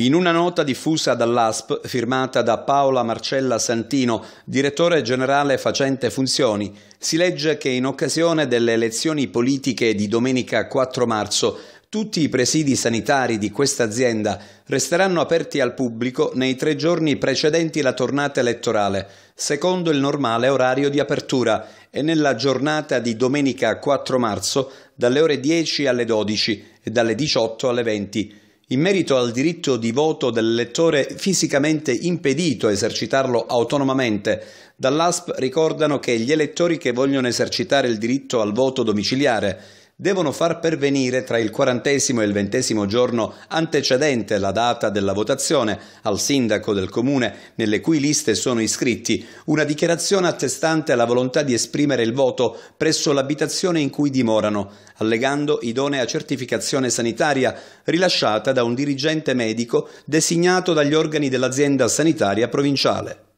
In una nota diffusa dall'ASP, firmata da Paola Marcella Santino, direttore generale facente funzioni, si legge che in occasione delle elezioni politiche di domenica 4 marzo tutti i presidi sanitari di questa azienda resteranno aperti al pubblico nei tre giorni precedenti la tornata elettorale, secondo il normale orario di apertura, e nella giornata di domenica 4 marzo dalle ore 10 alle 12 e dalle 18 alle 20 in merito al diritto di voto del lettore fisicamente impedito a esercitarlo autonomamente, dall'ASP ricordano che gli elettori che vogliono esercitare il diritto al voto domiciliare devono far pervenire tra il quarantesimo e il ventesimo giorno antecedente la data della votazione al sindaco del comune nelle cui liste sono iscritti una dichiarazione attestante la volontà di esprimere il voto presso l'abitazione in cui dimorano, allegando idonea certificazione sanitaria rilasciata da un dirigente medico designato dagli organi dell'azienda sanitaria provinciale.